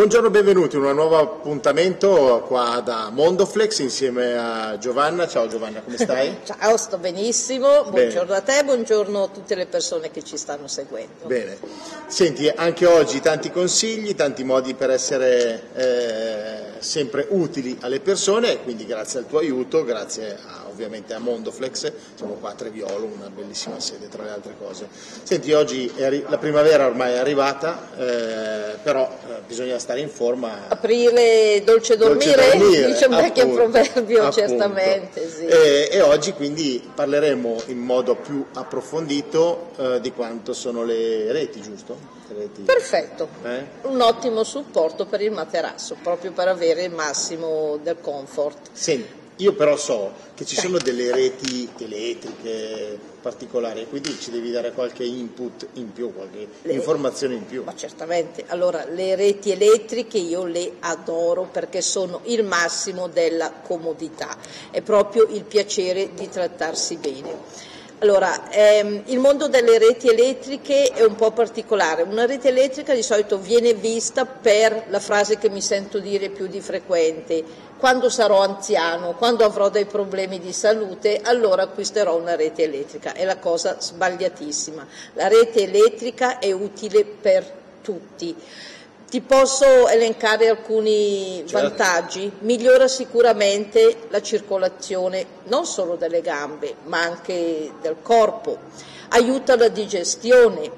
Buongiorno, benvenuti in un nuovo appuntamento qua da Mondoflex insieme a Giovanna. Ciao Giovanna, come stai? Ciao, sto benissimo. Buongiorno Bene. a te, buongiorno a tutte le persone che ci stanno seguendo. Bene. Senti, anche oggi tanti consigli, tanti modi per essere eh, sempre utili alle persone, quindi grazie al tuo aiuto, grazie a, ovviamente a Mondoflex, siamo qua a Treviolo, una bellissima sede tra le altre cose. Senti, oggi la primavera ormai è arrivata, eh, però eh, bisogna stare in forma. Aprile dolce dormire, dolce dormire dice un vecchio proverbio, appunto. certamente. Sì. E, e, oggi quindi parleremo in modo più approfondito eh, di quanto sono le reti, giusto? Reti. Perfetto, eh? un ottimo supporto per il materasso, proprio per avere il massimo del comfort. Senti, io però so che ci sono delle reti elettriche particolari, quindi ci devi dare qualche input in più, qualche le, informazione in più. Ma certamente, allora le reti elettriche io le adoro perché sono il massimo della comodità, è proprio il piacere di trattarsi bene. Allora, ehm, il mondo delle reti elettriche è un po' particolare. Una rete elettrica di solito viene vista per la frase che mi sento dire più di frequente, quando sarò anziano, quando avrò dei problemi di salute, allora acquisterò una rete elettrica. È la cosa sbagliatissima. La rete elettrica è utile per tutti. Ti posso elencare alcuni certo. vantaggi. Migliora sicuramente la circolazione non solo delle gambe, ma anche del corpo. Aiuta la digestione,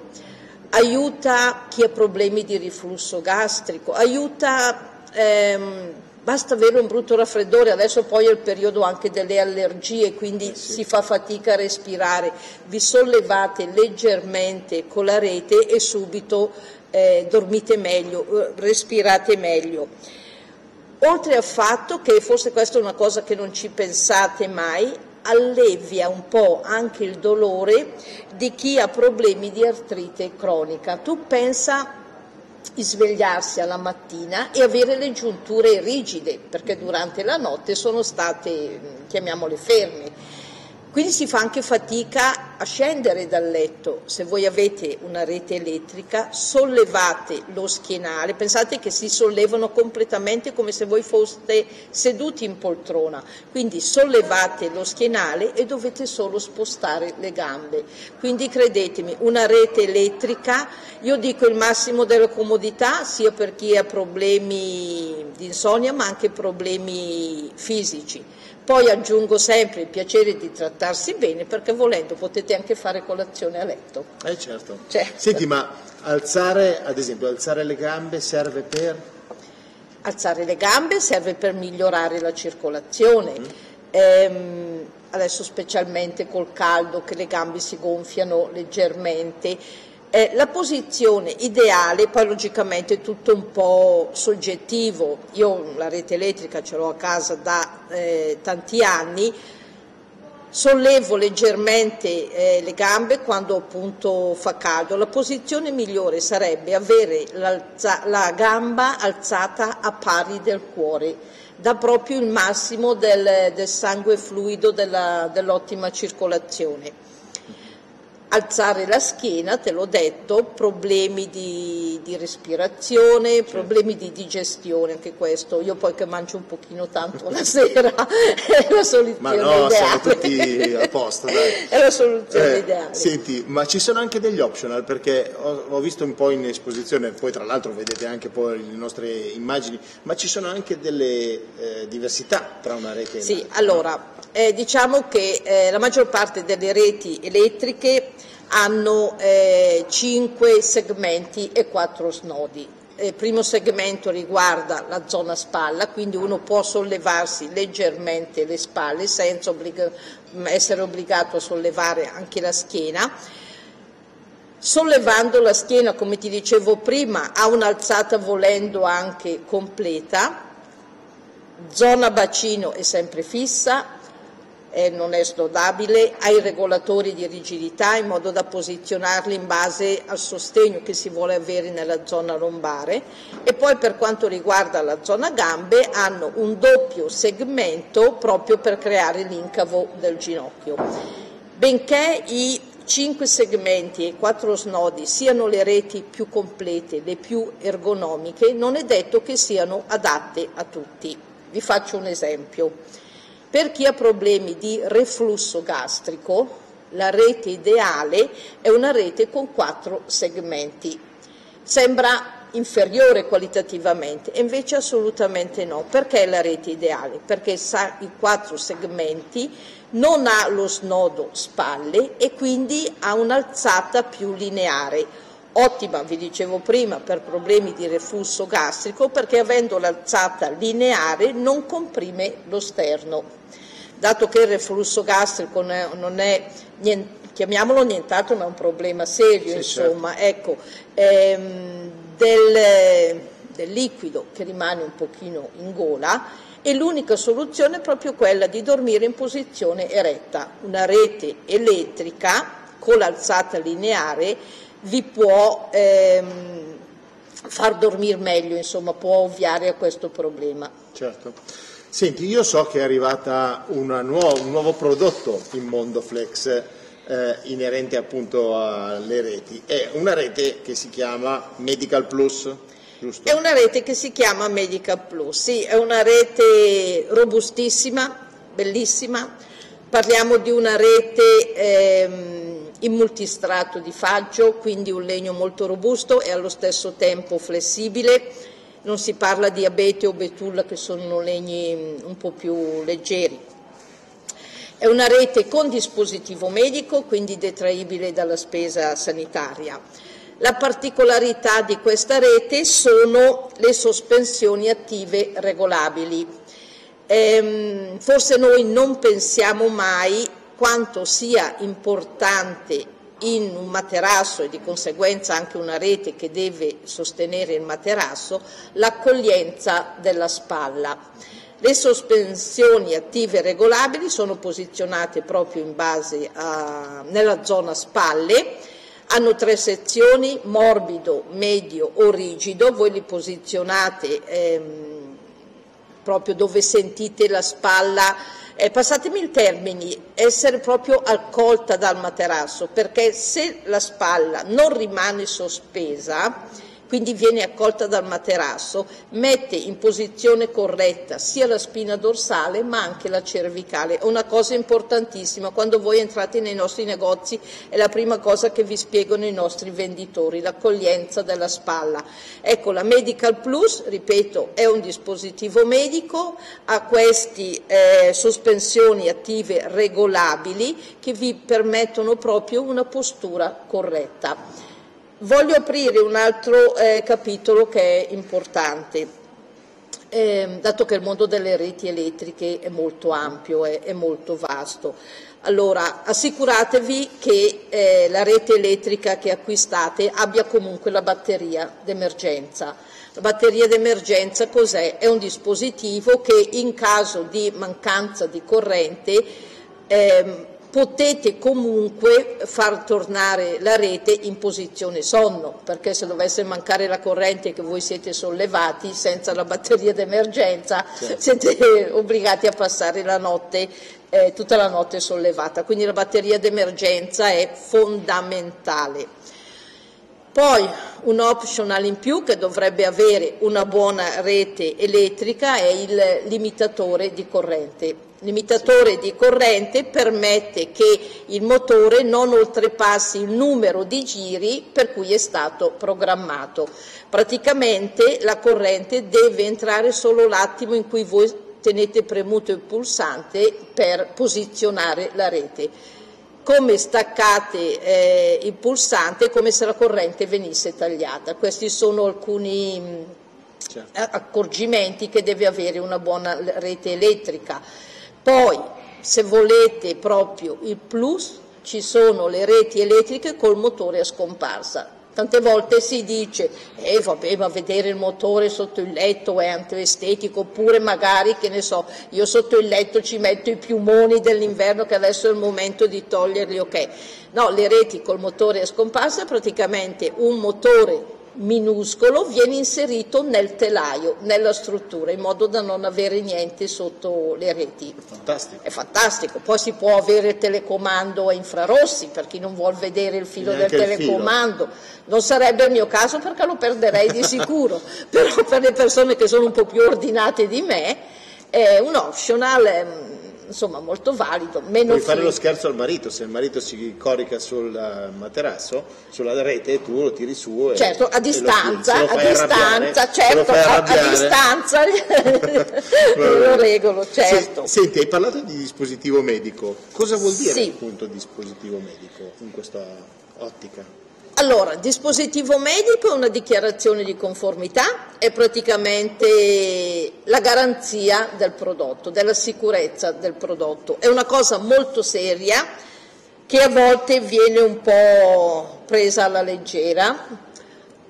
aiuta chi ha problemi di riflusso gastrico, aiuta ehm, basta avere un brutto raffreddore, adesso poi è il periodo anche delle allergie, quindi eh sì. si fa fatica a respirare, vi sollevate leggermente con la rete e subito eh, dormite meglio, eh, respirate meglio. Oltre al fatto che, forse questa è una cosa che non ci pensate mai, allevia un po' anche il dolore di chi ha problemi di artrite cronica. Tu pensa di svegliarsi alla mattina e avere le giunture rigide, perché durante la notte sono state, chiamiamole, ferme quindi si fa anche fatica a scendere dal letto. Se voi avete una rete elettrica, sollevate lo schienale, pensate che si sollevano completamente come se voi foste seduti in poltrona. Quindi sollevate lo schienale e dovete solo spostare le gambe. Quindi credetemi, una rete elettrica, io dico il massimo della comodità sia per chi ha problemi di insonnia ma anche problemi fisici poi aggiungo sempre il piacere di trattarsi bene perché volendo potete anche fare colazione a letto. Eh certo. certo. Senti, ma alzare, ad esempio, alzare le gambe serve per? Alzare le gambe serve per migliorare la circolazione. Mm. Ehm, adesso specialmente col caldo che le gambe si gonfiano leggermente eh, la posizione ideale, poi logicamente è tutto un po' soggettivo, io la rete elettrica ce l'ho a casa da eh, tanti anni, sollevo leggermente eh, le gambe quando appunto fa caldo, la posizione migliore sarebbe avere la gamba alzata a pari del cuore, dà proprio il massimo del, del sangue fluido dell'ottima circolazione alzare la schiena, te l'ho detto, problemi di, di respirazione, sì. problemi di digestione, anche questo. Io poi che mangio un pochino tanto la sera è la soluzione ma no, ideale. siamo tutti a posto, dai. È la soluzione eh, ideale. Senti, ma ci sono anche degli optional, perché ho, ho, visto un po' in esposizione, poi tra l'altro vedete anche poi le nostre immagini, ma ci sono anche delle eh, diversità tra una rete e l'altra. Sì, allora, eh, diciamo che eh, la maggior parte delle reti elettriche hanno eh, 5 segmenti e 4 snodi. Il primo segmento riguarda la zona spalla, quindi uno può sollevarsi leggermente le spalle senza obbliga essere obbligato a sollevare anche la schiena. Sollevando la schiena, come ti dicevo prima, ha un'alzata volendo anche completa. Zona bacino è sempre fissa, eh, non è snodabile, ha i regolatori di rigidità in modo da posizionarli in base al sostegno che si vuole avere nella zona lombare e poi per quanto riguarda la zona gambe hanno un doppio segmento proprio per creare l'incavo del ginocchio. Benché i 5 segmenti e 4 snodi siano le reti più complete, le più ergonomiche, non è detto che siano adatte a tutti. Vi faccio un esempio. Per chi ha problemi di reflusso gastrico, la rete ideale è una rete con 4 segmenti. Sembra inferiore qualitativamente e invece assolutamente no. Perché la rete ideale? Perché sa i quattro segmenti, non ha lo snodo spalle e quindi ha un'alzata più lineare. Ottima, vi dicevo prima, per problemi di reflusso gastrico perché avendo l'alzata lineare non comprime lo sterno. Dato che il reflusso gastrico non è niente, chiamiamolo nient'altro ma è un problema serio, sì, insomma, certo. ecco, ehm, del, del liquido che rimane un pochino in gola e l'unica soluzione è proprio quella di dormire in posizione eretta. Una rete elettrica con l'alzata lineare vi può ehm, far dormire meglio, insomma, può ovviare a questo problema. Certo. Senti, io so che è arrivata nuova, un nuovo prodotto in Mondo Flex eh, inerente appunto alle reti. È una rete che si chiama Medical Plus. Giusto? È una rete che si chiama Medical Plus, sì, è una rete robustissima, bellissima. Parliamo di una rete ehm, in multistrato di faggio, quindi un legno molto robusto e allo stesso tempo flessibile. Non si parla di abete o betulla che sono legni un po' più leggeri. È una rete con dispositivo medico, quindi detraibile dalla spesa sanitaria. La particolarità di questa rete sono le sospensioni attive regolabili. Ehm, forse noi non pensiamo mai quanto sia importante in un materasso e di conseguenza anche una rete che deve sostenere il materasso l'accoglienza della spalla. Le sospensioni attive regolabili sono posizionate proprio in base a, nella zona spalle, hanno tre sezioni, morbido, medio o rigido, voi li posizionate ehm, proprio dove sentite la spalla, eh, passatemi il termine, essere proprio accolta dal materasso, perché se la spalla non rimane sospesa, quindi viene accolta dal materasso, mette in posizione corretta sia la spina dorsale ma anche la cervicale. È una cosa importantissima, quando voi entrate nei nostri negozi è la prima cosa che vi spiegano i nostri venditori, l'accoglienza della spalla. Ecco, la Medical Plus, ripeto, è un dispositivo medico, ha queste eh, sospensioni attive regolabili che vi permettono proprio una postura corretta. Voglio aprire un altro eh, capitolo che è importante, eh, dato che il mondo delle reti elettriche è molto ampio, è, è molto vasto. Allora, assicuratevi che eh, la rete elettrica che acquistate abbia comunque la batteria d'emergenza. La batteria d'emergenza cos'è? È un dispositivo che in caso di mancanza di corrente ehm, potete comunque far tornare la rete in posizione sonno, perché se dovesse mancare la corrente e che voi siete sollevati senza la batteria d'emergenza, certo. siete obbligati a passare la notte, eh, tutta la notte sollevata. Quindi la batteria d'emergenza è fondamentale. Poi un optional in più che dovrebbe avere una buona rete elettrica è il limitatore di corrente limitatore di corrente permette che il motore non oltrepassi il numero di giri per cui è stato programmato. Praticamente la corrente deve entrare solo l'attimo in cui voi tenete premuto il pulsante per posizionare la rete. Come staccate eh, il pulsante come se la corrente venisse tagliata. Questi sono alcuni certo. accorgimenti che deve avere una buona rete elettrica. Poi, se volete proprio il plus, ci sono le reti elettriche col motore a scomparsa. Tante volte si dice, eh vabbè, ma vedere il motore sotto il letto è antiestetico, oppure magari, che ne so, io sotto il letto ci metto i piumoni dell'inverno che adesso è il momento di toglierli, ok. No, le reti col motore a scomparsa è praticamente un motore minuscolo viene inserito nel telaio, nella struttura, in modo da non avere niente sotto le reti. Fantastico. È fantastico. Poi si può avere telecomando a infrarossi per chi non vuole vedere il filo del telecomando. Non sarebbe il mio caso perché lo perderei di sicuro, però per le persone che sono un po' più ordinate di me è un optional ehm, insomma molto valido. Meno Puoi fare lo scherzo al marito, se il marito si corica sul eh, materasso, sulla rete, tu lo tiri su e, Certo, a distanza, a distanza, certo, a, a, distanza lo regolo, certo. Senti, hai parlato di dispositivo medico, cosa vuol dire sì. appunto dispositivo medico in questa ottica? Allora, dispositivo medico è una dichiarazione di conformità, è praticamente la garanzia del prodotto, della sicurezza del prodotto. È una cosa molto seria che a volte viene un po' presa alla leggera.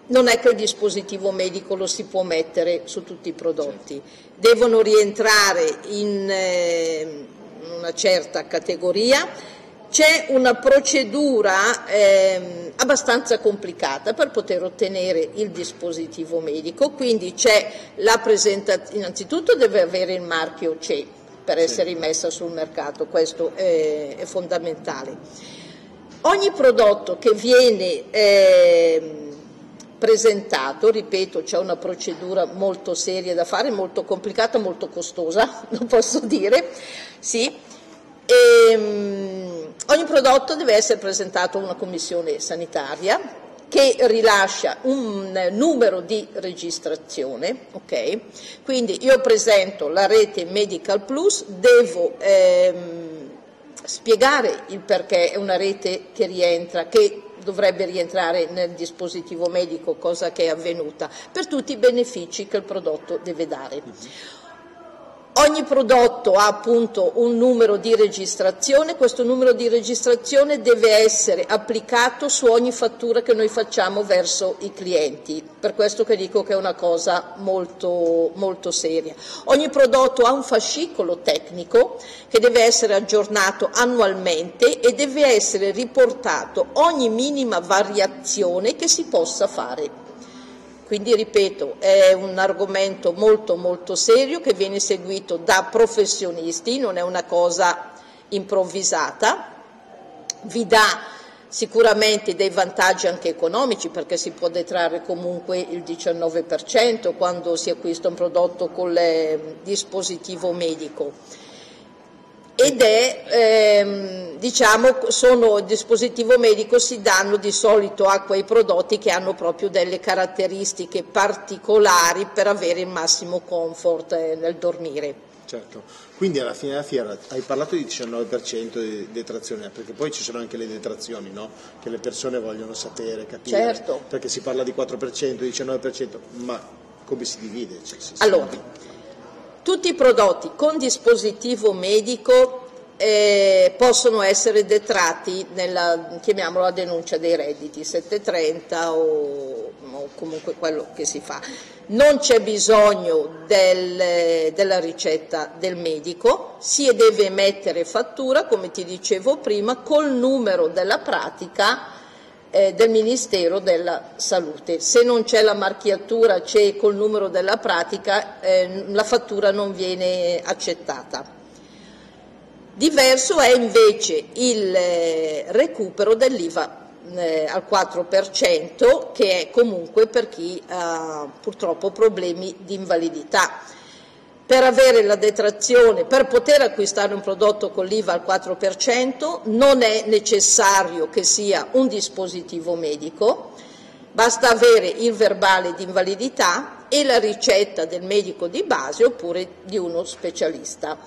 Non è che il dispositivo medico lo si può mettere su tutti i prodotti, devono rientrare in eh, una certa categoria c'è una procedura eh, abbastanza complicata per poter ottenere il dispositivo medico, quindi c'è la presentazione, innanzitutto deve avere il marchio CE per essere sì. messa sul mercato, questo è, è fondamentale. Ogni prodotto che viene eh, presentato, ripeto, c'è una procedura molto seria da fare, molto complicata, molto costosa, lo posso dire, sì, e, um, ogni prodotto deve essere presentato a una commissione sanitaria che rilascia un numero di registrazione, okay? quindi io presento la rete Medical Plus, devo ehm, spiegare il perché è una rete che rientra, che dovrebbe rientrare nel dispositivo medico, cosa che è avvenuta, per tutti i benefici che il prodotto deve dare. Ogni prodotto ha appunto un numero di registrazione, questo numero di registrazione deve essere applicato su ogni fattura che noi facciamo verso i clienti, per questo che dico che è una cosa molto, molto seria. Ogni prodotto ha un fascicolo tecnico che deve essere aggiornato annualmente e deve essere riportato ogni minima variazione che si possa fare. Quindi ripeto, è un argomento molto molto serio che viene seguito da professionisti, non è una cosa improvvisata, vi dà sicuramente dei vantaggi anche economici perché si può detrarre comunque il 19% quando si acquista un prodotto con il dispositivo medico ed è, ehm, diciamo, sono dispositivo medico, si danno di solito a quei prodotti che hanno proprio delle caratteristiche particolari per avere il massimo comfort eh, nel dormire. Certo, quindi alla fine della fiera hai parlato di 19% di detrazione, perché poi ci sono anche le detrazioni, no? che le persone vogliono sapere, capire, certo. perché si parla di 4%, 19%, ma come si divide? Cioè, si allora, tutti i prodotti con dispositivo medico eh, possono essere detratti nella, chiamiamola denuncia dei redditi, 730 o, o comunque quello che si fa. Non c'è bisogno del, della ricetta del medico, si deve emettere fattura, come ti dicevo prima, col numero della pratica eh, del Ministero della Salute. Se non c'è la marchiatura, c'è col numero della pratica, eh, la fattura non viene accettata. Diverso è invece il eh, recupero dell'IVA eh, al 4% che è comunque per chi ha purtroppo problemi di invalidità per avere la detrazione, per poter acquistare un prodotto con l'IVA al 4%, non è necessario che sia un dispositivo medico, basta avere il verbale di invalidità e la ricetta del medico di base oppure di uno specialista.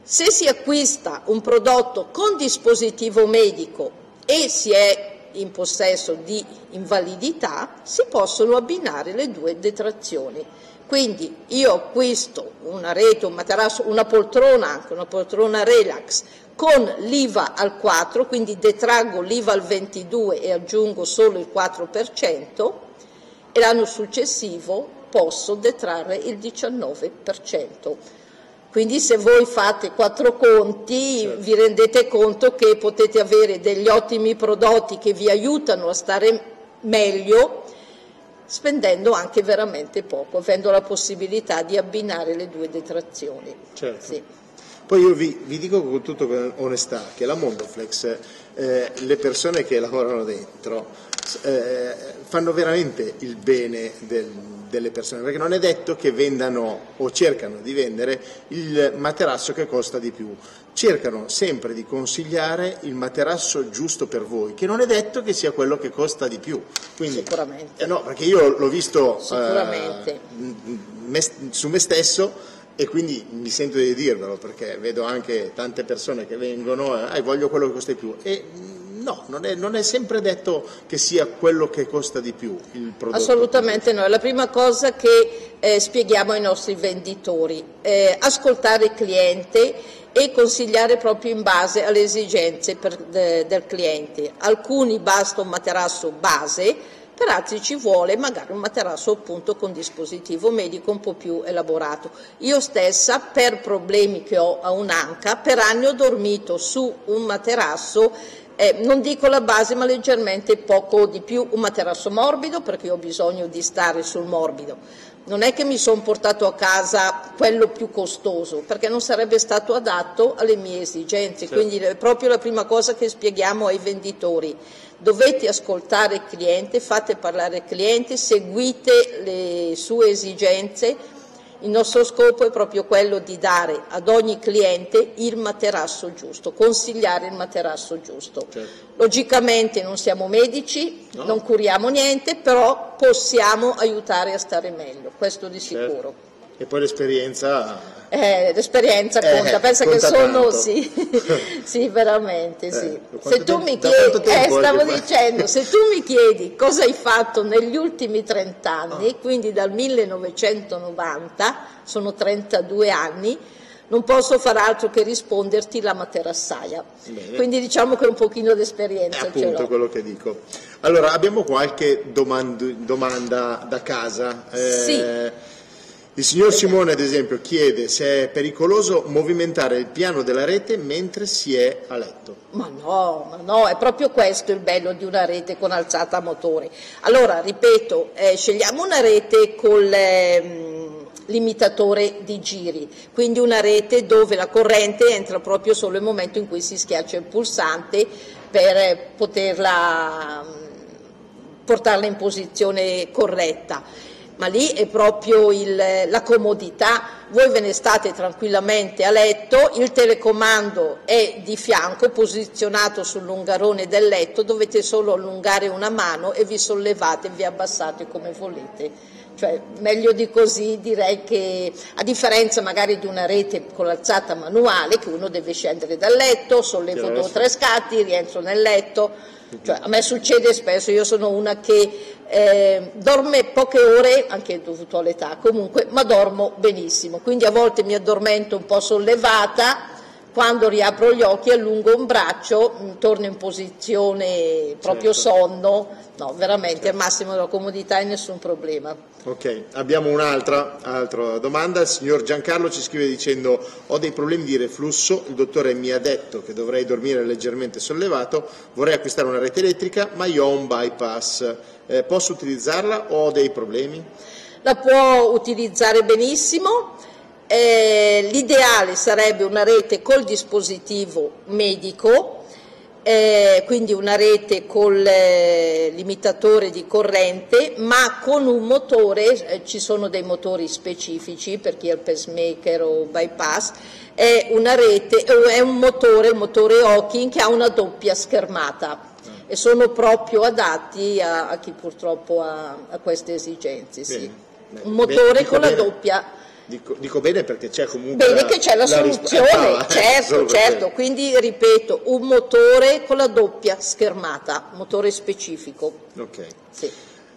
Se si acquista un prodotto con dispositivo medico e si è in possesso di invalidità, si possono abbinare le due detrazioni. Quindi io acquisto una rete, un materasso, una poltrona anche, una poltrona relax con l'IVA al 4, quindi detraggo l'IVA al 22 e aggiungo solo il 4% e l'anno successivo posso detrarre il 19%. Quindi se voi fate quattro conti certo. vi rendete conto che potete avere degli ottimi prodotti che vi aiutano a stare meglio spendendo anche veramente poco, avendo la possibilità di abbinare le due detrazioni. Certo. Sì. Poi io vi, vi, dico con tutta onestà che la Mondoflex, eh, le persone che lavorano dentro, eh, fanno veramente il bene del, delle persone, perché non è detto che vendano o cercano di vendere il materasso che costa di più, cercano sempre di consigliare il materasso giusto per voi, che non è detto che sia quello che costa di più. Quindi, Sicuramente. Eh no, perché io l'ho visto eh, me, su me stesso e quindi mi sento di dirvelo perché vedo anche tante persone che vengono e eh, voglio quello che costa di più e No, non è, non è, sempre detto che sia quello che costa di più il prodotto. Assolutamente no, è la prima cosa che eh, spieghiamo ai nostri venditori, eh, ascoltare il cliente e consigliare proprio in base alle esigenze per, de, del cliente. Alcuni basta un materasso base, per altri ci vuole magari un materasso appunto con dispositivo medico un po' più elaborato. Io stessa per problemi che ho a un'anca per anni ho dormito su un materasso eh, non dico la base ma leggermente poco di più un materasso morbido perché ho bisogno di stare sul morbido non è che mi sono portato a casa quello più costoso perché non sarebbe stato adatto alle mie esigenze certo. quindi è proprio la prima cosa che spieghiamo ai venditori dovete ascoltare il cliente fate parlare il cliente seguite le sue esigenze il nostro scopo è proprio quello di dare ad ogni cliente il materasso giusto, consigliare il materasso giusto. Certo. Logicamente non siamo medici, no. non curiamo niente, però possiamo aiutare a stare meglio, questo di certo. sicuro. E poi l'esperienza... Eh, l'esperienza eh, conta, pensa che sono... Sì, sì, veramente, sì. Eh, se tu mi chiedi, eh, stavo dicendo, se tu mi chiedi cosa hai fatto negli ultimi 30 anni, ah. quindi dal 1990, sono 32 anni, non posso far altro che risponderti la materassaia. Bene. Quindi diciamo che un pochino d'esperienza È appunto quello che dico. Allora, abbiamo qualche domand- domanda da casa. Eh, sì. Il signor Simone, ad esempio, chiede se è pericoloso movimentare il piano della rete mentre si è a letto. Ma no, ma no, è proprio questo il bello di una rete con alzata a motore. Allora, ripeto, eh, scegliamo una rete con eh, limitatore di giri, quindi una rete dove la corrente entra proprio solo nel momento in cui si schiaccia il pulsante per poterla portarla in posizione corretta ma lì è proprio il, la comodità, voi ve ne state tranquillamente a letto, il telecomando è di fianco, posizionato sull'ungarone del letto, dovete solo allungare una mano e vi sollevate e vi abbassate come volete. Cioè, meglio di così direi che a differenza magari di una rete con l'alzata manuale che uno deve scendere dal letto, sollevo due o tre scatti, rientro nel letto, cioè, a me succede spesso, io sono una che eh, dorme poche ore, anche dovuto all'età comunque, ma dormo benissimo, quindi a volte mi addormento un po' sollevata, quando riapro gli occhi allungo un braccio, mm, torno in posizione proprio certo. sonno, no, veramente certo. al massimo della comodità e nessun problema. Ok, abbiamo un'altra domanda, il signor Giancarlo ci scrive dicendo ho dei problemi di reflusso, il dottore mi ha detto che dovrei dormire leggermente sollevato, vorrei acquistare una rete elettrica ma io ho un bypass, eh, posso utilizzarla o ho dei problemi? La può utilizzare benissimo, eh, l'ideale sarebbe una rete col dispositivo medico, eh, quindi una rete col eh, limitatore di corrente, ma con un motore, eh, ci sono dei motori specifici per chi è il pacemaker o bypass, è una rete, è un motore, il motore Hawking che ha una doppia schermata e sono proprio adatti a, a chi purtroppo ha, ha queste esigenze. Sì. Un motore con la doppia Dico, dico, bene perché c'è comunque. Bene la, che c'è la, la soluzione, ah, certo, certo. Quindi ripeto, un motore con la doppia schermata, motore specifico. Ok. Sì.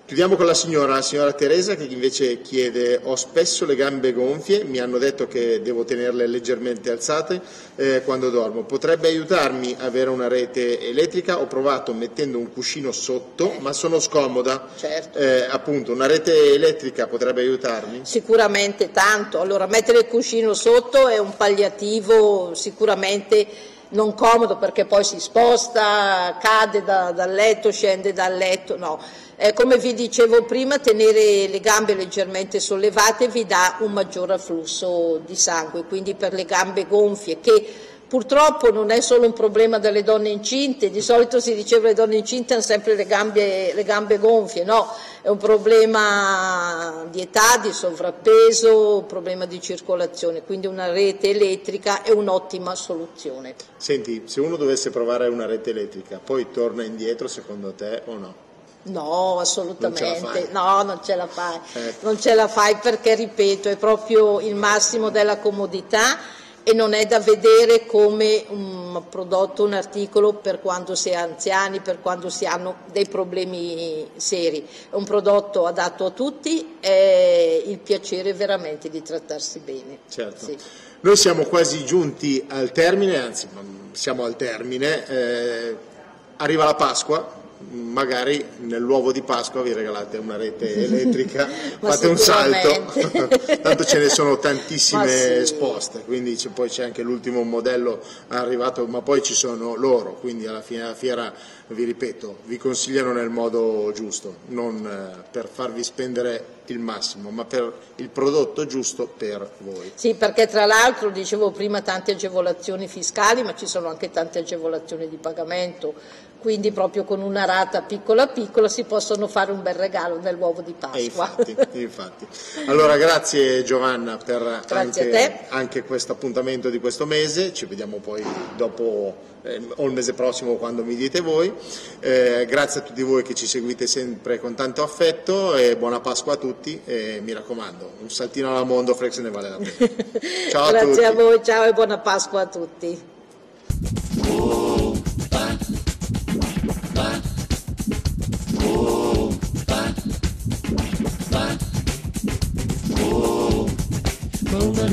Chiudiamo con la signora, la signora Teresa che invece chiede ho spesso le gambe gonfie, mi hanno detto che devo tenerle leggermente alzate eh, quando dormo, potrebbe aiutarmi avere una rete elettrica? Ho provato mettendo un cuscino sotto ma sono scomoda, certo. eh, appunto una rete elettrica potrebbe aiutarmi? Sicuramente tanto, allora mettere il cuscino sotto è un palliativo sicuramente non comodo perché poi si sposta, cade da, dal letto, scende dal letto, no. Eh, come vi dicevo prima, tenere le gambe leggermente sollevate vi dà un maggior afflusso di sangue, quindi per le gambe gonfie che Purtroppo non è solo un problema delle donne incinte, di solito si diceva che le donne incinte hanno sempre le gambe, le gambe gonfie, no, è un problema di età, di sovrappeso, un problema di circolazione, quindi una rete elettrica è un'ottima soluzione. Senti, se uno dovesse provare una rete elettrica, poi torna indietro secondo te o no? No, assolutamente, non no, non ce la fai, ecco. non ce la fai perché, ripeto, è proprio il massimo della comodità e non è da vedere come un prodotto, un articolo per quando si è anziani, per quando si hanno dei problemi seri. È un prodotto adatto a tutti e il piacere veramente di trattarsi bene. Certo. Sì. Noi siamo quasi giunti al termine, anzi siamo al termine, eh, arriva la Pasqua, magari nell'uovo di Pasqua vi regalate una rete elettrica, fate un salto, tanto ce ne sono tantissime sì. esposte, quindi c'è, poi c'è anche l'ultimo modello arrivato, ma poi ci sono loro, quindi alla fine della fiera vi ripeto, vi consigliano nel modo giusto, non eh, per farvi spendere il massimo, ma per il prodotto giusto per voi. Sì, perché tra l'altro dicevo prima tante agevolazioni fiscali, ma ci sono anche tante agevolazioni di pagamento, quindi proprio con una rata piccola piccola si possono fare un bel regalo nell'uovo di Pasqua. Infatti, infatti. Allora grazie Giovanna per anche, anche, questo appuntamento di questo mese, ci vediamo poi dopo eh, o il mese prossimo quando mi dite voi, eh, grazie a tutti voi che ci seguite sempre con tanto affetto e buona Pasqua a tutti e mi raccomando un saltino alla mondo Frex ne vale la pena. Ciao a grazie tutti. a voi, ciao e buona Pasqua a tutti. Oh,